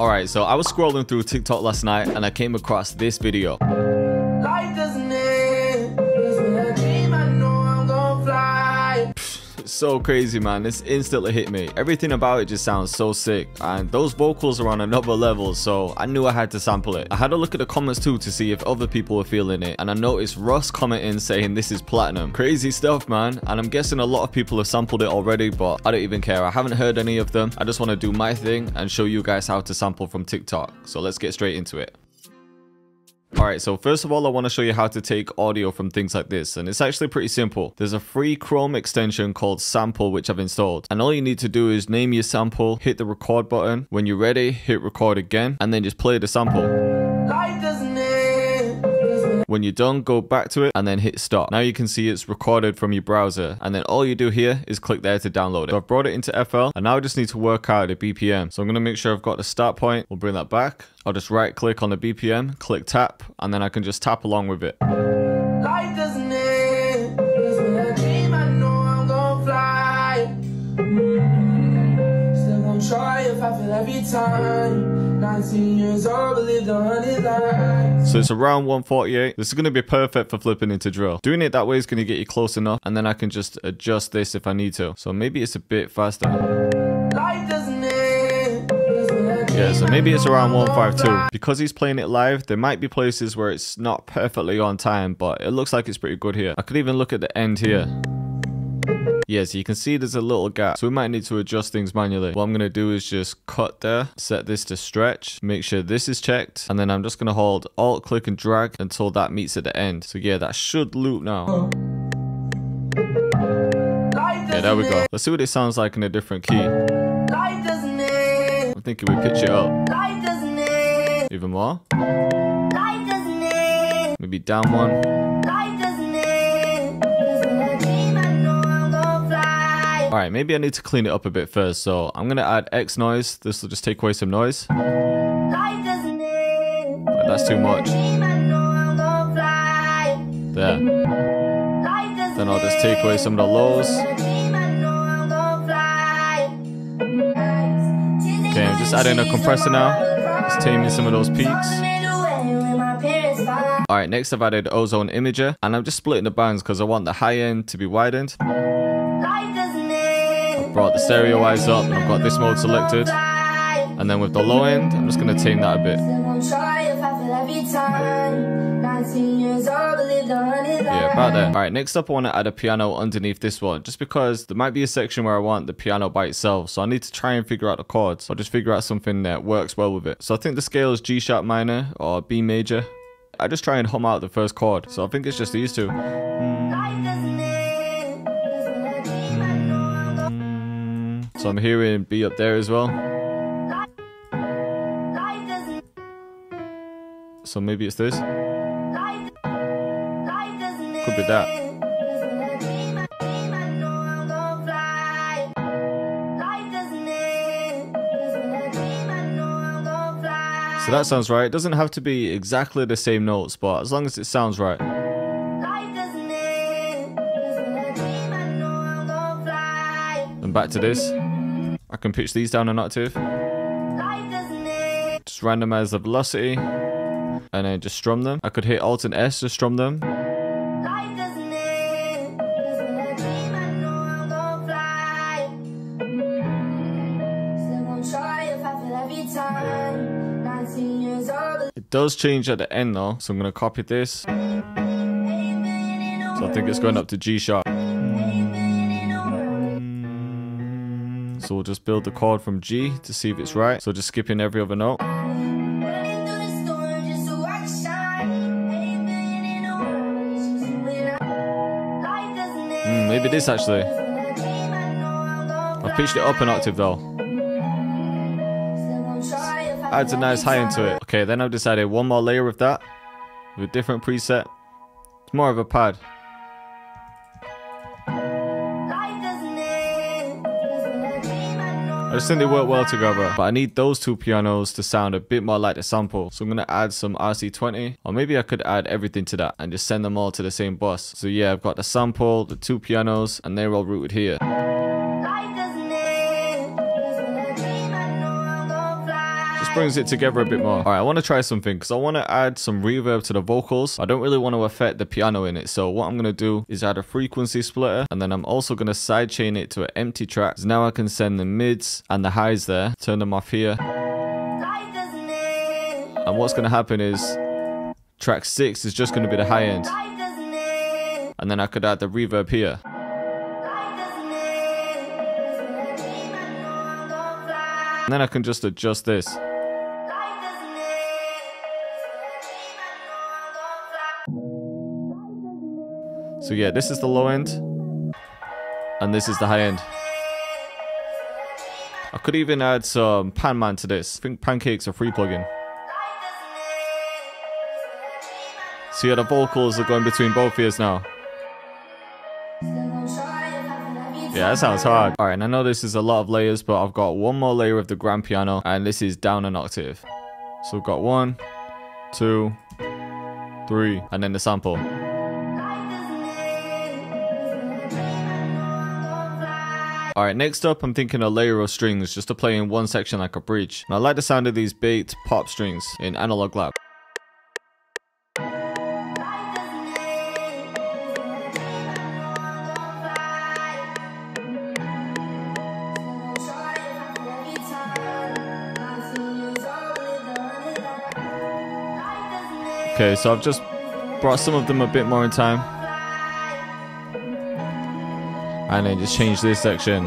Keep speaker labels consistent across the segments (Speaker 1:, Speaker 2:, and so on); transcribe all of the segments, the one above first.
Speaker 1: Alright, so I was scrolling through TikTok last night and I came across this video. So crazy, man. This instantly hit me. Everything about it just sounds so sick. And those vocals are on another level, so I knew I had to sample it. I had a look at the comments too to see if other people were feeling it. And I noticed Russ commenting saying this is platinum. Crazy stuff, man. And I'm guessing a lot of people have sampled it already, but I don't even care. I haven't heard any of them. I just want to do my thing and show you guys how to sample from TikTok. So let's get straight into it. Alright, so first of all, I want to show you how to take audio from things like this, and it's actually pretty simple. There's a free Chrome extension called Sample, which I've installed, and all you need to do is name your sample, hit the record button. When you're ready, hit record again, and then just play the sample.
Speaker 2: When
Speaker 1: you're done, go back to it and then hit stop. Now you can see it's recorded from your browser, and then all you do here is click there to download it. So I've brought it into FL, and now I just need to work out the BPM. So I'm gonna make sure I've got the start point. We'll bring that back. I'll just right click on the BPM, click tap, and then I can just tap along with it.
Speaker 2: Mm, gonna try if I feel every time. 19 years old, believed a hundred lies.
Speaker 1: So it's around 148. This is going to be perfect for flipping into drill. Doing it that way is going to get you close enough and then I can just adjust this if I need to. So maybe it's a bit faster.
Speaker 2: Life doesn't end. 'Cause when I
Speaker 1: Yeah, so maybe it's around
Speaker 2: I'm
Speaker 1: 152. Because he's playing it live, there might be places where it's not perfectly on time, but it looks like it's pretty good here. I could even look at the end here. Yeah, so you can see there's a little gap. So we might need to adjust things manually. What I'm going to do is just cut there, set this to stretch, make sure this is checked, and then I'm just going to hold Alt, click and drag until that meets at the end. So yeah, that should loop now. Yeah, there we go. Let's see what it sounds like in a different key.
Speaker 2: Life doesn't end.
Speaker 1: I'm thinking we pitch it up
Speaker 2: Life doesn't end.
Speaker 1: even more.
Speaker 2: Life doesn't end.
Speaker 1: Maybe down one.
Speaker 2: Fly.
Speaker 1: Alright, maybe I need to clean it up a bit first. So I'm going to add X noise. This will just take away some noise. That's too much.
Speaker 2: Dream, I know I'm gonna fly.
Speaker 1: There. Then I'll just take away some of the lows.
Speaker 2: Dream, I know I'm gonna fly.
Speaker 1: Okay, I'm just adding a compressor now. Just taming some of those peaks. Alright, next I've added ozone imager and I'm just splitting the bands because I want the high end to be widened. Brought the stereo up and I've got this mode selected. And then with the low end, I'm just going to tame that a bit. Yeah, about there. Alright, next up I want to add a piano underneath this one. Just because there might be a section where I want the piano by itself. So I need to try and figure out the chords. Or just figure out something that works well with it. So I think the scale is G sharp minor or B major. I just try and hum out the first chord. So I think it's just these two. Mm. So I'm hearing B up there as well. So maybe it's this. Could be that. So that sounds right. It doesn't have to be exactly the same notes, but as long as it sounds right. And back to this. I can pitch these down an octave. Just randomize the velocity. And then just strum them. I could hit Alt and S to strum them. It does change at the end though. So I'm going to copy this. So I think it's going up to G sharp. So we'll just build the chord from G to see if it's right. So just skipping every other note. Mm, maybe this actually. I've pitched it up an octave though. Adds a nice high into it. Okay, then I've decided one more layer of that with a different preset. It's more of a pad. I just think they work well together, but I need those two pianos to sound a bit more like the sample. So I'm gonna add some RC20, or maybe I could add everything to that and just send them all to the same bus. So yeah, I've got the sample, the two pianos, and they're all routed here. Just brings it together a bit more. All right, I want to try something because I want to add some reverb to the vocals. I don't really want to affect the piano in it. So what I'm going to do is add a frequency splitter and then I'm also going to sidechain it to an empty track. So now I can send the mids and the highs there, turn them off here. And what's going to happen is track 6 is just going to be the high end. And then I could add the reverb here. And then I can just adjust this. So yeah, this is the low end. And this is the high end. I could even add some Panman to this. I think Pancake's a free plugin. So yeah, the vocals are going between both ears now. Yeah, that sounds hard. All right, and I know this is a lot of layers, but I've got one more layer of the grand piano, and this is down an octave. So we've got one, two, three, and then the sample. All right, next up, I'm thinking a layer of strings just to play in one section like a bridge. And I like the sound of these baked pop strings in Analog Lab. Okay, so I've just brought some of them a bit more in time. And then just change this section.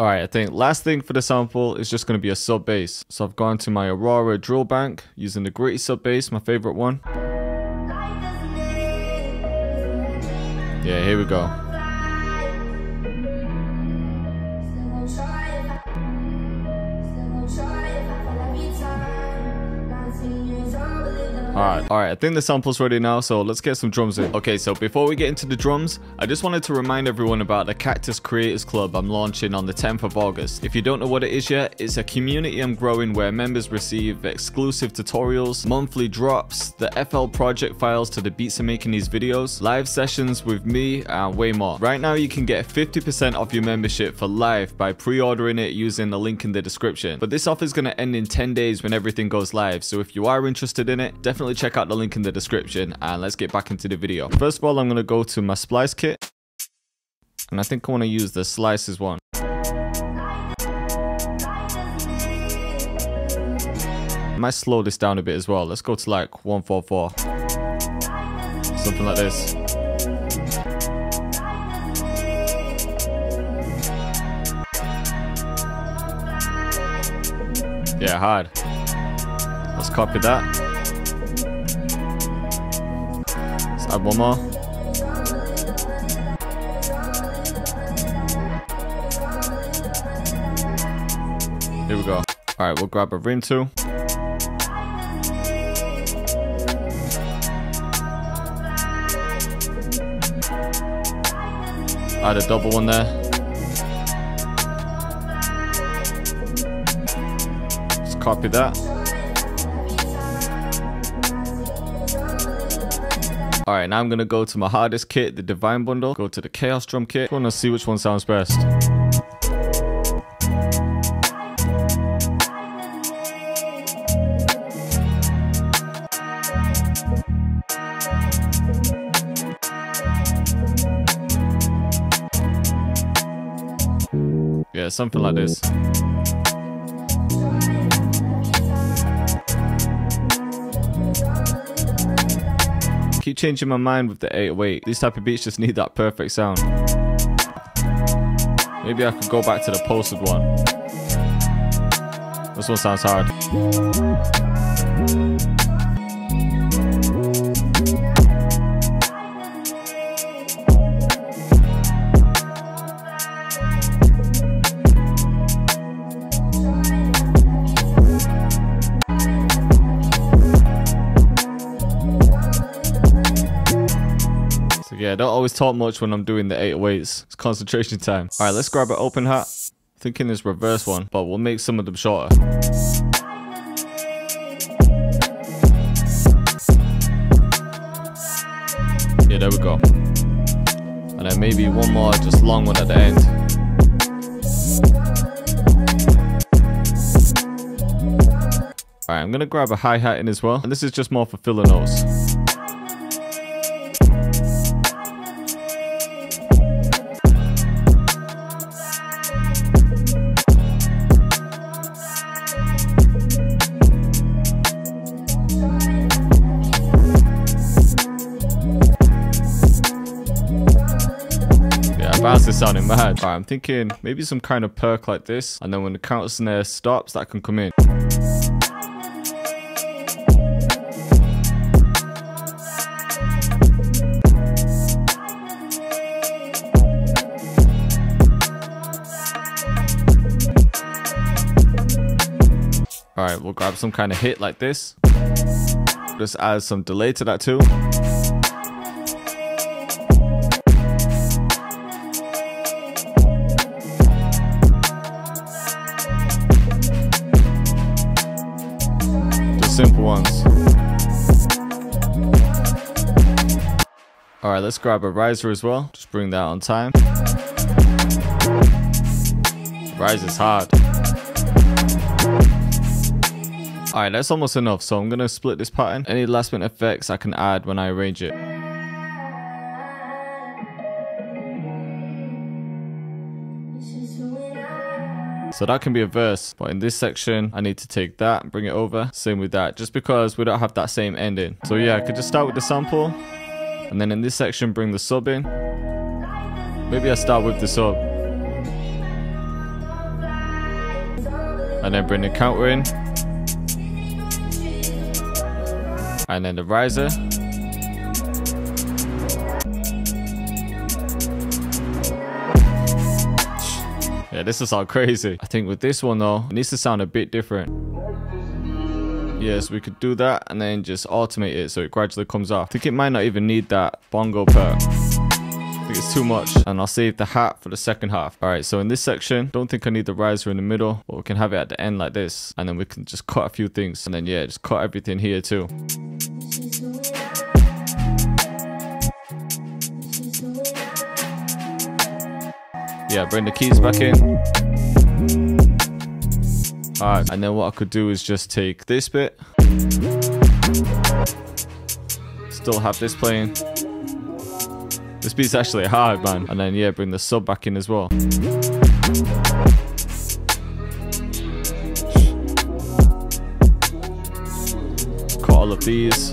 Speaker 1: Alright, I think last thing for the sample is just going to be a sub bass. So I've gone to my Aurora drill bank using the Gritty sub bass, my favorite one. Yeah, here we go. Alright, alright, I think the sample's ready now, so let's get some drums in. Okay, so before we get into the drums, I just wanted to remind everyone about the Cactus Creators Club I'm launching on the 10th of August. If you don't know what it is yet, it's a community I'm growing where members receive exclusive tutorials, monthly drops, the FL project files to the beats I'm making these videos, live sessions with me, and way more. Right now, you can get 50% off your membership for life by pre-ordering it using the link in the description. But this offer is going to end in 10 days when everything goes live, so if you are interested in it, definitely definitely check out the link in the description and let's get back into the video. First of all, I'm going to go to my splice kit and I think I want to use the slices one. I might slow this down a bit as well. Let's go to like 144. Something like this. Yeah, hard. Let's copy that. Add one more. Here we go. All right, we'll grab a ring tool. Add a double one there. Just copy that. Alright, now I'm to go to my hardest kit, the Divine Bundle. Go to the Chaos Drum Kit. I want to see which one sounds best. Yeah, something like this. Keep changing my mind with the 808. These type of beats just need that perfect sound. Maybe I could go back to the posted one. This one sounds hard. Yeah, I don't always talk much when I'm doing the 808s. It's concentration time. All right, let's grab an open hat. Thinking this reverse one, but we'll make some of them shorter. Yeah, there we go. And then maybe one more just long one at the end. Alright, I'm gonna grab a hi-hat in as well. And this is just more for filler notes. Sounding mad. Right, I'm thinking maybe some kind of perc like this. And then when the counter snare stops, that can come in. Alright, we'll grab some kind of hit like this. Just add some delay to that too. Alright, let's grab a riser as well. Just bring that on time. Rise is hard. Alright, that's almost enough. So I'm to split this pattern. Any last minute effects I can add when I arrange it. So that can be a verse, but in this section, I need to take that and bring it over. Same with that, just because we don't have that same ending. So yeah, I could just start with the sample, and then in this section, bring the sub in. Maybe I start with the sub. And then bring the counter in. And then the riser. Yeah, this is all crazy. I think with this one though, it needs to sound a bit different. Yes, we could do that and then just automate it so it gradually comes off. I think it might not even need that bongo think it's too much. And I'll save the hat for the second half. Alright, so in this section, don't think I need the riser in the middle, but we can have it at the end like this. And then we can just cut a few things. And then yeah, just cut everything here too. Yeah, bring the keys back in. Alright, and then what I could do is just take this bit. Still have this playing. This beat's actually hard, man. And then, yeah, bring the sub back in as well. Cut all of these.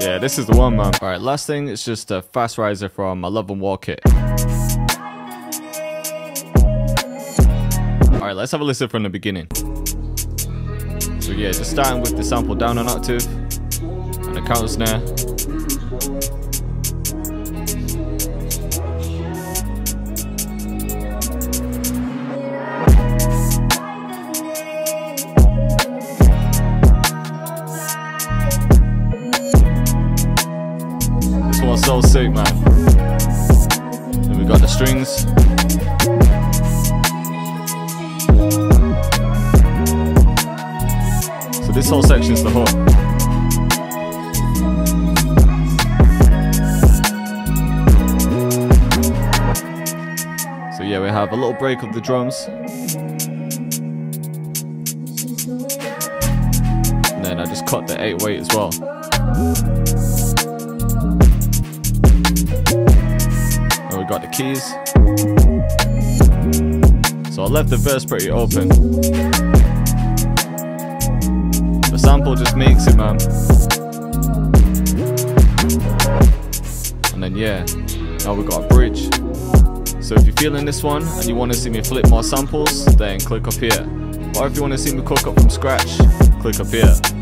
Speaker 1: Yeah, this is the one, man. Alright, last thing is just a fast riser from my Love and War kit. Alright, let's have a listen from the beginning. So yeah, just starting with the sample down an octave and the counter snare. So sick, man. Then we got the strings. So this whole section is the hook. So yeah, we have a little break of the drums. And then I just cut the 808 as well. We got the keys. So I left the verse pretty open. The sample just makes it, man. And then yeah, now we got a bridge. So if you're feeling this one and you want to see me flip more samples, then click up here. Or if you want to see me cook up from scratch, click up here.